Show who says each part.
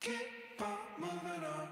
Speaker 1: Keep on moving on.